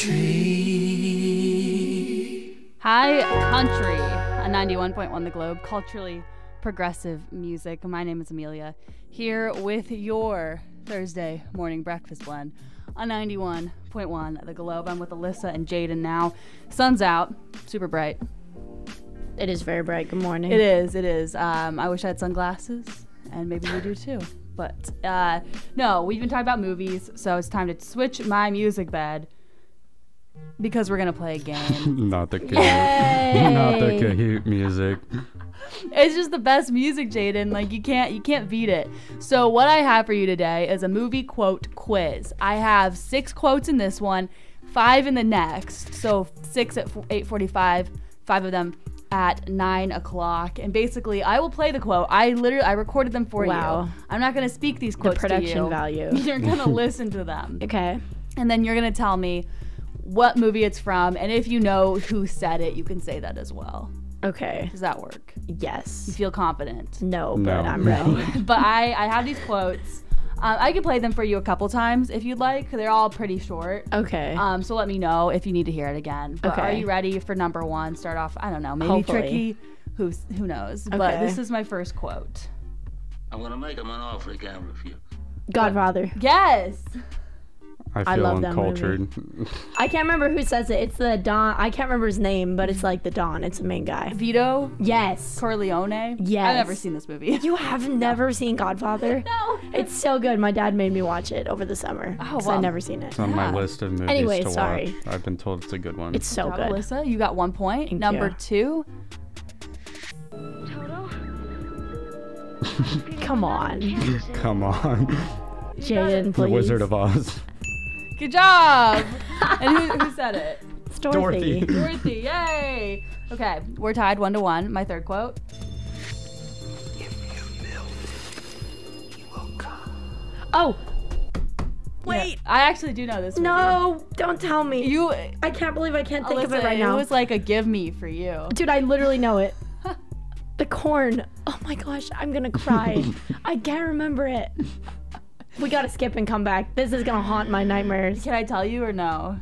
Country. Hi, country. A 91.1 The Globe, culturally progressive music. My name is Amelia, here with your Thursday morning breakfast blend on 91.1 The Globe. I'm with Alyssa and Jayden now. Sun's out, super bright. It is very bright. Good morning. It is, it is. Um, I wish I had sunglasses, and maybe you do too. But uh, no, we've been talking about movies, so it's time to switch my music bed because we're gonna play a game. Not the Kahoot. Yay! Not the Kahoot music. it's just the best music, Jayden. Like you can't you can't beat it. So what I have for you today is a movie quote quiz. I have six quotes in this one, five in the next. So six at eight forty-five, five of them at nine o'clock. And basically, I will play the quote. I literally I recorded them for Wow. you. I'm not gonna speak these quotes to production you. value. You're gonna listen to them, Okay. and then you're gonna tell me what movie it's from, and if you know who said it, you can say that as well. Okay. Does that work? Yes. You feel confident? No, No. but I'm ready. but I, I have these quotes. Um, I can play them for you a couple times if you'd like. They're all pretty short. Okay. Um, so let me know if you need to hear it again. But are you ready for number one? Start off. I don't know. Maybe Hopefully. tricky. Who's who knows? Okay. But this is my first quote. I'm gonna make him an offer he can't refuse. Godfather. Yes. I I feel love that uncultured. I can't remember who says it. It's the Don. I can't remember his name, but it's like the Don. It's the main guy. Vito Yes. Corleone. Yes. I've never seen this movie. You have never seen Godfather? no. It's so good. My dad made me watch it over the summer. Oh, 'cause wow. I've never seen it. It's on my list of movies Anyway, to sorry. watch. I've been told it's a good one. It's so Bravo, good. Alyssa, you got one point. Thank Number you. two. Come on. Come on. Jayden, please. the. Wizard of Oz. Good job. and who, who said it? It's Dorothy. Dorothy. Dorothy, yay! Okay, we're tied one to one. My third quote. Oh, Wait, I actually do know this. movie. no. Don't tell me. you. I can't believe I can't think of it right now. It was like a give me for you. Dude, I literally know it. the corn. Oh my gosh, I'm gonna cry. I can't remember it. We gotta skip and come back. This is gonna haunt my nightmares. Can I tell you or no?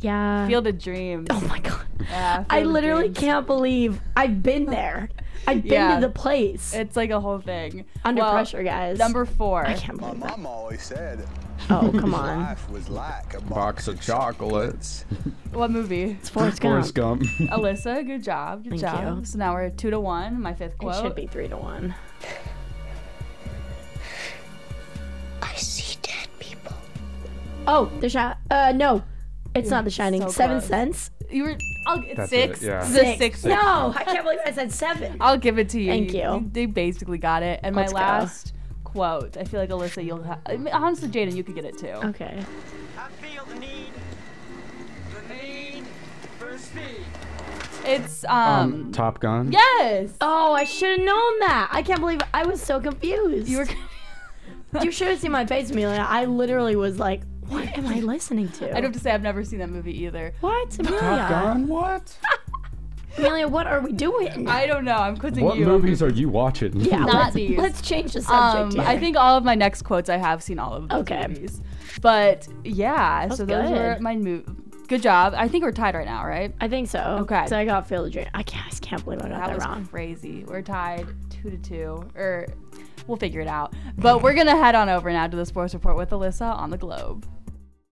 Yeah. Field of Dreams. oh my god. Yeah, I literally Dreams. can't believe I've been there. I've been Yeah. to the place. It's like a whole thing. Under Well, pressure, guys. Number four. I can't My believe that. mom always said Oh, come on. life was like a Box of chocolates. What movie? It's Forrest Gump. Forrest Gump. Alyssa, good job. Good Thank job. you. So now we're two to one. My fifth quote. It should be three to one. Oh, the shot. Uh, no. It's not the Shining. so Seven close. cents. You were. I'll get That's six. it, yeah. The six. No, I can't believe I said seven. I'll give it to you. Thank you. They basically got it. And Let's my go. last quote. I feel like Alyssa, you'll have. Honestly, Jayden, you could get it too. Okay. I feel the need, the need for speed. It's um. Um, Top Gun. yes. Oh, I should have known that. I can't believe I was so confused. You were. You should have seen my face, Amelia. I literally was like, "What am I listening to?" I'd have to say I've never seen that movie either. What, Amelia? Top Gun? What? Amelia, what are we doing? I don't know. I'm quizzing What you. movies are you watching? yeah, Not let's, these. let's change the Um, subject. I think all of my next quotes I have seen all of those Okay. movies. But yeah, so those good. were my move. Good job. I think we're tied right now, right? I think so. Okay. So I got Field of Dream. I can't, I just can't believe I got That that, was wrong. crazy. We're tied two to two, or we'll figure it out. But we're gonna head on over now to the sports report with Alyssa on the Globe.